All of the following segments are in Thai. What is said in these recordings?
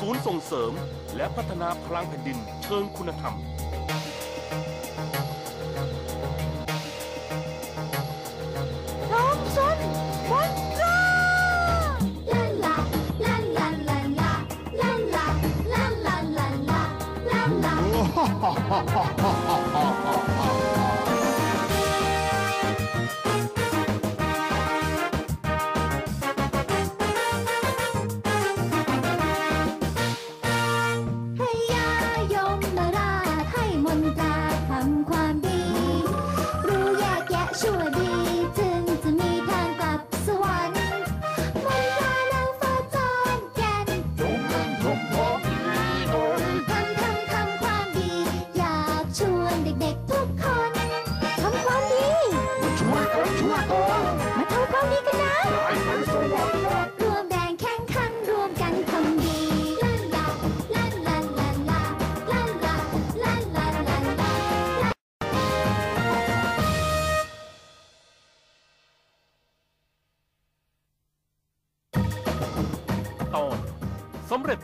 ศูนย์ส่งเสริม และพัฒนาพลังแผ่นดินเชิงคุณธรรม น้องสนวัา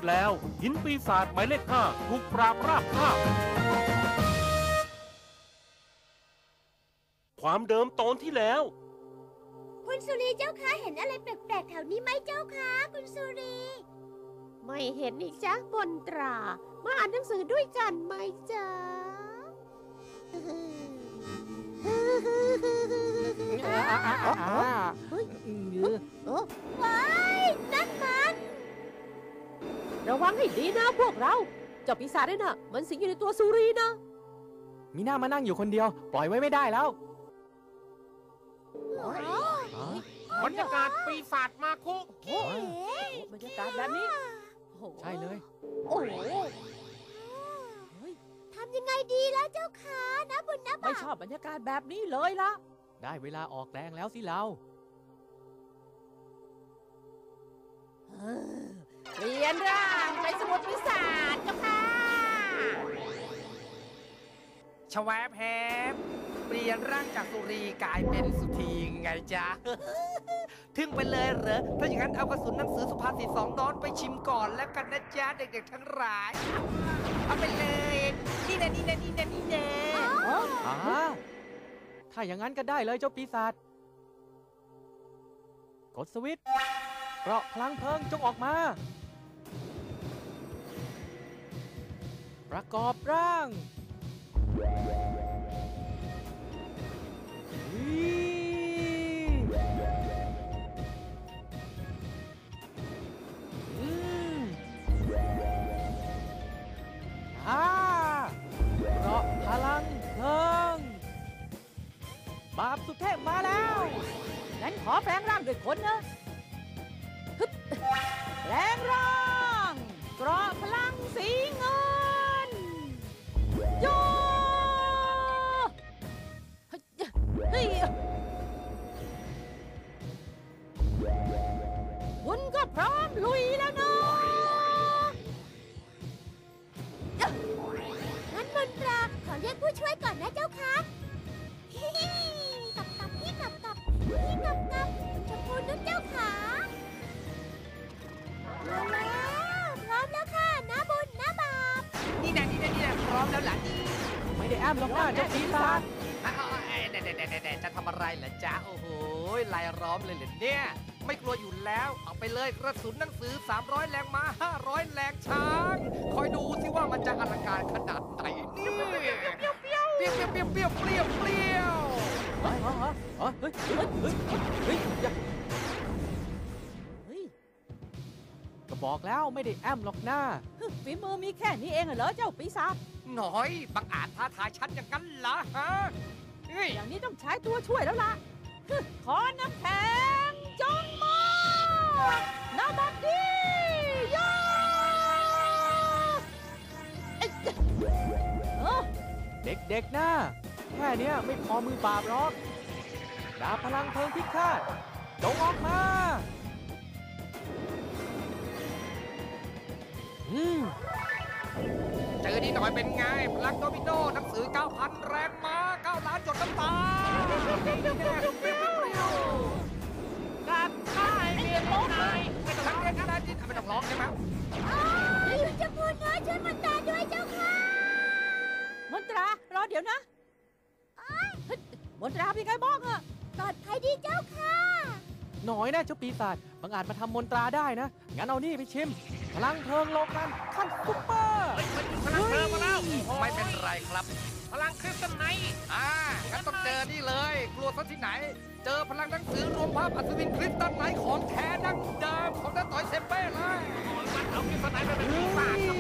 แล้ว หินปีศาจหมายเลขห้าถูกปราบราบคาบความเดิมตอนที่แล้ว คุณสุรีเจ้าคะเห็นอะไรแปลกๆแถวนี้ไหมเจ้าคะคุณสุรี ไม่เห็นนี่จ้ะบนตรา มาอ่านหนังสือด้วยกันไหมจ๊ะ ว้ายนั่นมัน ระวังให้ดีนะพวกเราเจ้าปีศาจนี่น่ะมันสิงอยู่ในตัวสุรีนะ มีหน้ามานั่งอยู่คนเดียว ปล่อยไว้ไม่ได้แล้ว บรรยากาศปีศาจมาคุโอ้โหบรรยากาศแบบนี้โอ้โหใช่เลย โอ้โหทำยังไงดีแล้วเจ้าคะนะบุญนะไม่บาปชอบบรรยากาศแบบนี้เลยล่ะ ได้เวลาออกแรงแล้วสิเรา เปลี่ยนร่างเป็นสมุดปีศาจเจ้าค่ะชแวบแฮบเปลี่ยนร่างจากสุรีกลายเป็นสุธีไงจ๊ะ ทึ่งไปเลยเหรอ ถ้าอย่างนั้นเอากระสุนหนังสือสุภาษิตสองตอนไปชิมก่อนแล้วกันนะจ๊ะ เด็กๆทั้งหลาย เอาไปเลย นี่น่นี่น่นี่น่นี่น่อ่าถ้าอย่างนั้นก็ได้เลยเจ้าปีศาจ กดสวิตช์ เปราะพลังเพลิงจงออกมา ประกอบร่าง ร้อมแล้วล่ะไม่ได้แอมหรอกนะเจ้าปีศาจอ้าวๆเอ้ยเด็ดๆๆๆจะทำอะไรล่ะจ๊ะ โอ้โหลายล้อมเลยเหรอเนี่ย ไม่กลัวอยู่แล้ว เอาไปเลยกระสุนหนังสือ 300 แรงม้า 500 แรงช้าง คอยดูสิว่ามันจะอลังการขนาดไหนนี่เปรี้ยวเปรี้ยวเปรี้ยวเปรี้ยวเปรี้ยวเปรี้ยวเปรี้ยวเฮ้ยเฮ้ยเฮ้ยเฮ้ยเฮ้ยเฮ้ยอย่าเฮ้ยก็บอกแล้วไม่ได้แอมหรอกนะฝีมือมีแค่นี้เองเหรอเจ้าปีศาจ หน่อยบังอาจท้าทายฉันอย่างนั้นเหรอฮะเฮ้ยอย่างนี้ต้องใช้ตัวช่วยแล้วล่ะฮึขอน้ำแข็งจงมาน้ำบัดดีโยเอ้ยเอ้อเด็กๆนะแค่เนี้ยไม่พอมือปราบหรอกดาบพลังเพลิงพิฆาตจงออกมา หน่อยเป็นไงพลักโดมิโนหนังสือ 9,000 แรงม้า9ล้านจดน้ำตากับข้ายเมียนนายไม่ต้องร้องไรียนนที่ไม่ต้องร้องใช่ไหมไม่หยุดจะพูดนะช่วยมันตาด้วยเจ้าค่ะมนตรารอเดี๋ยวนะมนตราเป็นไงบ้างอะปลอดภัยดีเจ้าค่ะน้อยนะเจ้าปีศาจบางอาจมาทำมนตราได้นะ งั้นเอานี่ไปชิม พลังเพลิงโลกันตร์ขั้นซุปเปอร์เฮ้ยมันพลังเพลิงมาแล้วไม่เป็นไรครับ พลังคริสตัลไนท์อ่างั้นต้องเจอนี่เลย กลัวซะที่ไหน เจอพลังหนังสือรวมภาพอัศวินคริสตัลไนท์ของแท้ดั้งเดิมของน้าต่อยเซมเป้เลยมันเอาคริสตัลไนท์ไปเป็นปีศาจครับ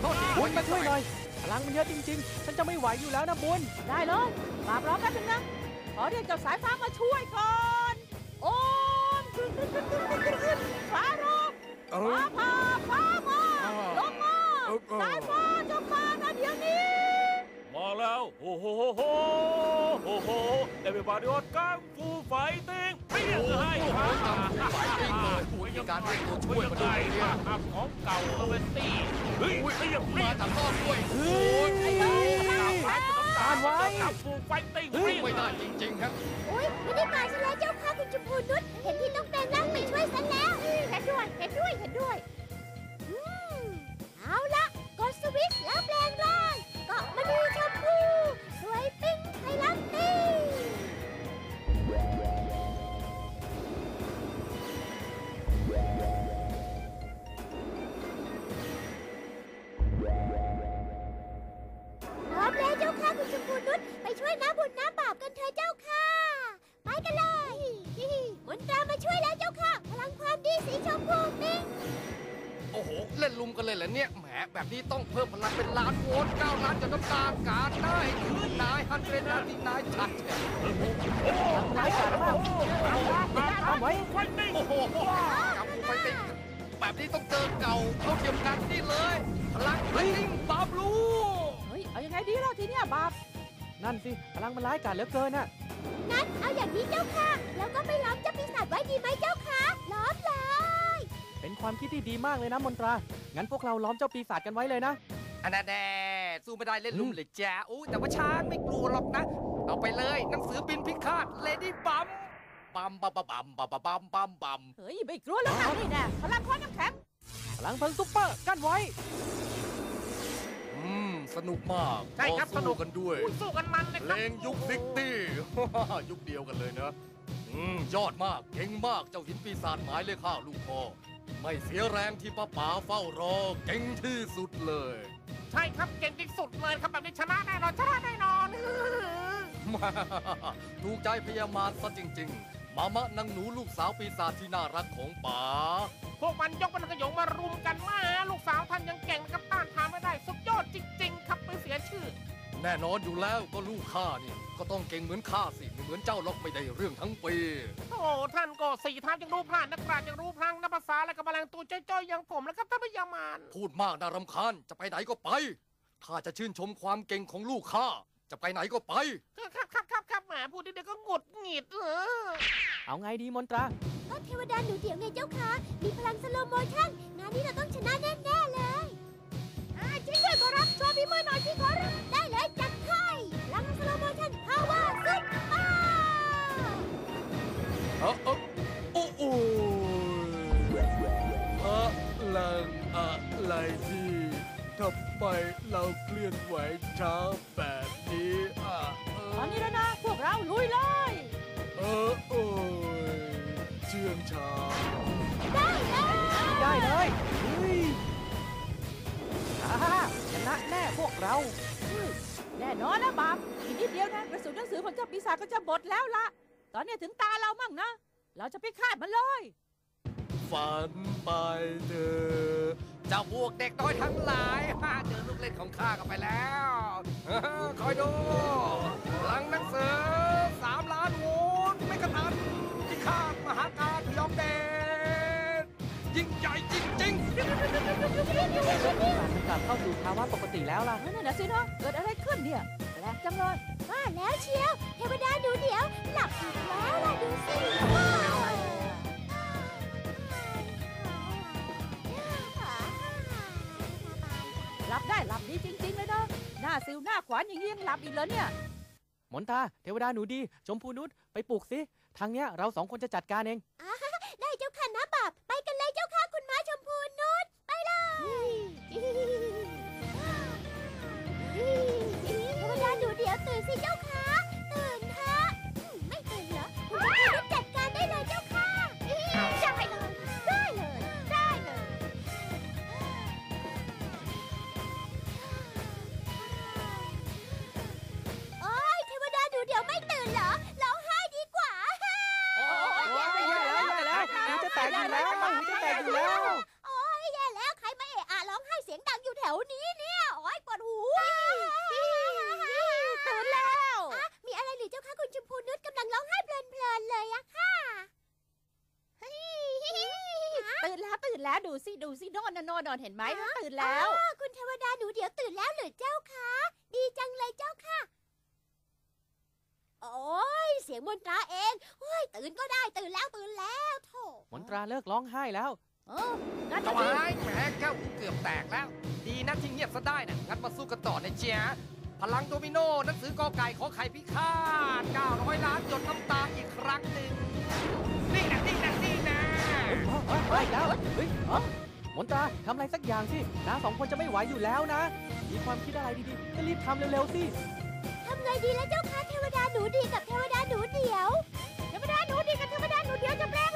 โทษทีบุญมาช่วยหน่อย พลังมันเยอะจริง ๆ ฉันจะไม่ไหวอยู่แล้วนะบุญได้เลยบาปรอแป๊บนึงนะขอเรียกเจ้าสายฟ้ามาช่วยก่อน โอ้มกรึ๊กกรึ๊กกรึ๊กกรึ๊กกรึ๊กกรึ๊กฟ้า ร้องฟ้าผ่าฟ้ามาลงมาสายฟ้าจงมานะเดี๋ยวนี้ มาแล้วโอ้โหโหโหโอ้โหเอเวอร์บาริออกังฟูไฟติ้งเปี้ยงให้ครับไฟติ้งเลยมีการเรียกตัวช่วยมาด้วยเนี่ยครับของเก่าโนเวนตี้เฮ้ยเปี้ยงมาเปี้ยงจากนอกด้วยโอ้ย ตานไว้กังฟูไฟติ้งเฮ้ยเปี้ยงไม่ได้จริงๆครับอุ้ยไม่ได้การซะแล้วเจ้าค่ะคุณชมพูนุชเห็นที่ต้องแปลงร่างไปช่วยซะแล้วเห็นด้วยเห็นด้วยเห็นด้วยอืมเอาละกดสวิตช์แล้วแปลงร่าง คุณชมพูนุชไปช่วยน้ำบุญน้ำบาปกันเถอะเจ้าค่ะ ไปกันเลยฮิฮิมนตรามาช่วยแล้วเจ้าค่ะ พลังความดีสีชมพูปิ้งโอ้โห เล่นลุมกันเลยเหรอเนี่ย แหม แบบนี้ต้องเพิ่มพลังเป็นล้านโวลต์เก้าล้านจนน้ำตาการได้คืนนายฮันเดรนาทีนายชัดเนี่ยร้ายกาจมากตามไว้ไฟติ้งโอ้โหกับไฟติ้งแบบนี้ต้องเจอเก่าเขาเทียมกันนี่เลยพลัง fighting บาบลู เอายังไงดีล่ะทีเนี้ยบาปนั่นสิพลังมันร้ายกาจเหลือเกินน่ะงั้นเอาอย่างนี้เจ้าค่ะ แล้วก็ไปล้อมเจ้าปีศาจไว้ดีไหมเจ้าค่ะ ล้อมเลย เป็นความคิดที่ดีมากเลยนะมนตรา งั้นพวกเราล้อมเจ้าปีศาจกันไว้เลยนะ อันนั้นแน่สู้ไม่ได้เล่นรุมเลยจ้าอู้แต่ว่าช้างไม่กลัวหรอกนะ เอาไปเลยหนังสือบินพิฆาตเลดี้บัมบัมบัมบัมบัมบัมบัมบัมบัมเฮ้ยไม่กลัวแล้วค่ะนี่แน่พลังค้อนน้ำแข็งพลังเพลิงซุปเปอร์กั้นไว้ สนุกมากใช่ครับสนุก กันด้วยคุณสู้กันมันเลยคเพรับลงยุค sixty ยุคเดียวกันเลยนะ อืม ยอดมาก เก่งมากเจ้าหินปีศาจหมายเลขห้าลูกพ่อ ไม่เสียแรงที่ป้าป๋าเฝ้ารอ เก่งที่สุดเลย ใช่ครับเก่งที่สุดเลยครับแบบนี้ชนะแน่นอนชนะแน่นอน ถูกใจพยามารซะจริง ๆ มามะนางหนูลูกสาวปีศาจที่น่ารักของป๋า พวกมันยกมันขยงมารุม แน่นอนอยู่แล้วก็ลูกข้านี่ก็ต้องเก่งเหมือนข้าสิไม่เหมือนเจ้าหรอกไม่ได้เรื่องทั้งปีโอ้ท่านก็สี่ทางยังรู้พลาดนักปราชญ์ยังรู้พลังนับภาษาและกับแมลงตัวจ้อยๆอย่างผมแล้วครับท่านพยามารพูดมากน่ารำคาญจะไปไหนก็ไปข้าจะชื่นชมความเก่งของลูกข้าจะไปไหนก็ไป ครับครับครับครับแหมพูดทีเดียวก็หงุดหงิดเออ เอาไงดีมนตราก็เทวดาหนูเดี่ยวไงเจ้าค่ะ ชื่องช้าได้เลยได้เลยเฮ้ยอ่าชนะแน่พวกเรา แน่นอนนะบาปอีกนิดเดียวนะกระสุนหนังสือของเจ้าปีศาจก็จะหมดแล้วล่ะตอนนี้ถึงตาเรามั่งนะ เราจะไปคาดมันเลย ฝันไปเถอะเจ้าพวกเด็กน้อยทั้งหลายฮ่าเจอลูกเล่นของข้ากันไปแล้วเออคอยดูพลังหนังสือสามล้านโวลต์ มันกลับเข้าสู่ภาวะปกติแล้วล่ะนั่นน่ะสิเนาะเกิดอะไรขึ้นเนี่ยแปลกจังเลยว่าแล้วเชียว เทวดาหนูเดี่ยว หลับอีกแล้วล่ะดูสิว้าวหลับได้หลับดีจริง ๆ เลยเนาะหน้าซิวหน้าขวานอย่างนี้ยังหลับอีกเหรอเนี่ย มนตราเทวดาหนูดี ชมพูนุชไปปลูกสิ ทางเนี้ยเราสองคนจะจัดการเอง 睡觉去 ดูสิโนอนนะโนอนนอนเห็นไหมมันตื่นแล้วอ้าวคุณเทวดาหนูเดี๋ยวตื่นแล้วเหรือเจ้าคะดีจังเลยเจ้าค่ะ โอ้ยเสียงมนตราเองโอ้ยตื่นก็ได้ตื่นแล้วตื่นแล้วโถมนตราเลิกร้องไห้แล้วเอองั้นเจ้าสิไม้แหมแก้วเกือบแตกแล้ว ดีนะที่เงียบซะได้นะงั้นมาสู้กันต่อนะเจียพลังโดมิโนหนังสือกอไก่ขอไข่พิฆาต900ล้านจดน้ำตาอีกครั้งหนึ่งนี่นะนี่นะนี่นะ เฮ้ยเฮ้ย นตาทำอะไรสักอย่างสิน้าสองคนจะไม่ไหวอยู่แล้วนะ มีความคิดอะไรดีๆก็รีบทำเร็วๆสิทำไงดีแล้วเจ้าคะเทวดาหนูดีกับเทวดาหนูเดียว เทวดาหนูดีกับเทวดาหนูเดียวจะแปลง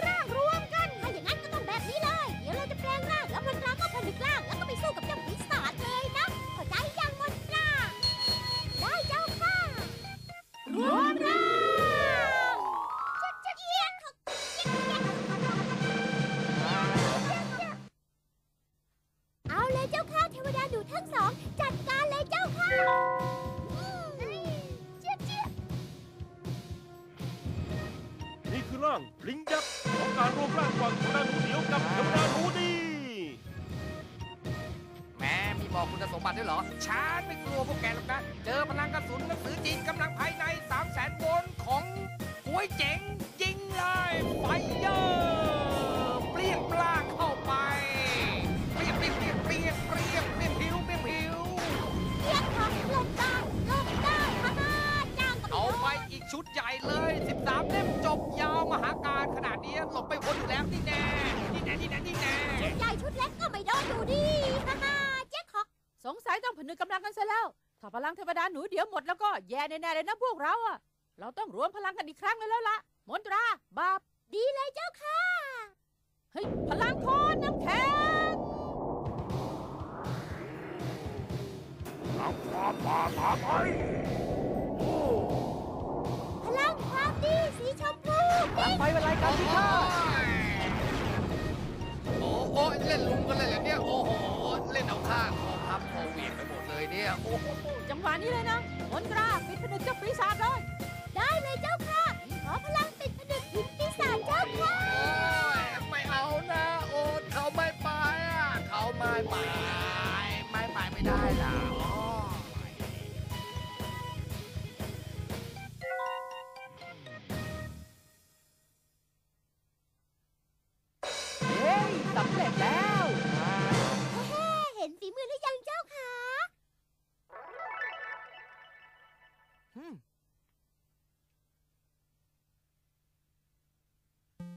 เลยเจ้าค่ะเทวดาหนูทั้งสอง จัดการเลยเจ้าค่ะอืมเจี๊ยบเจี๊ยบนี่คือร่างลิงยักษ์ของการรวมร่างระหว่างเทวดาหนูเดียวกับเทวดาหนูดี แหม่มีบอกคุณสมบัติด้วยเหรอ ฉันไม่กลัวพวกแกหรอกนะ เจอพลังกระสุนหนังสือจีนกำลังภายใน3 0 0แสนโวลต์ของหวยเจ๋ง พลังเทวดาหนูเดียวหมดแล้วก็แย่แน่ๆเลยนะพวกเราอะเราต้องรวมพลังกันอีกครั้งเลยแล้วล่ะมนตราบาปดีเลยเจ้าค่ะ เฮ้ย พลังโคนน้ำแข็งทางความป่าตาไปโอ้พลังความดีสีชมพูหลังไปเป็นไรกันพี่ข้าโอ้โหเล่นลุงกันเลยเหรอเนี่ย โอ้โห เล่นเอาข้า เลยเนี่ยโอ้โห จังหวะนี้เลยนะมนตราปิดผนึกเจ้าปีศาจเลย ได้เลยเจ้า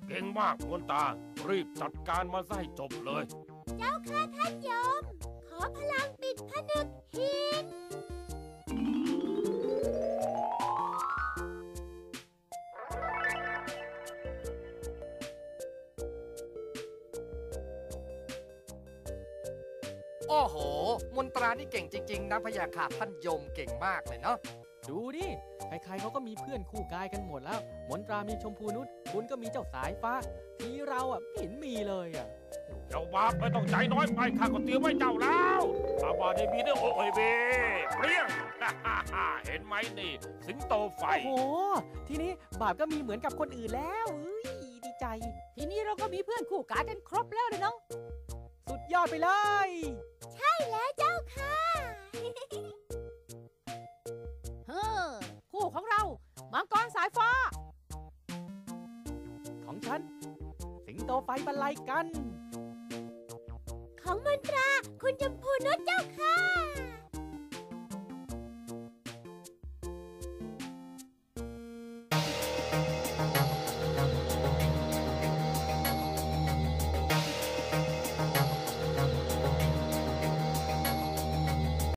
เก่งมากมนตา รีบจัดการมาซะให้จบเลย เจ้าค่ะท่านยม ขอพลังปิดผนึกหิน โอ้โห มนตรานี่เก่งจริง ๆนะพยาขาท่านยมเก่งมากเลยเนาะ ดูดิ ใครๆเขาก็มีเพื่อนคู่กายกันหมดแล้ว มนตรามีชมพูนุชคุณก็มีเจ้าสายฟ้า ทีเราอะไม่เห็นมีเลยอะ เจ้าบาปไม่ต้องใจน้อยไปข้าก็เตรียมไว้เจ้าแล้วอาบาเดบีได้โอ้ยเบเปรี้ยง เห็นไหมนี่ สิงโตไฟ โอ้โห ทีนี้บาปก็มีเหมือนกับคนอื่นแล้วเอ้ยดีใจ ทีนี้เราก็มีเพื่อนคู่กายกันครบแล้วเลยเนาะ สุดยอดไปเลย ใช่แล้วเจ้าค่ะ ไฟบรรลัยกัน ของมนตราคุณชมพูนุชเจ้าค่ะ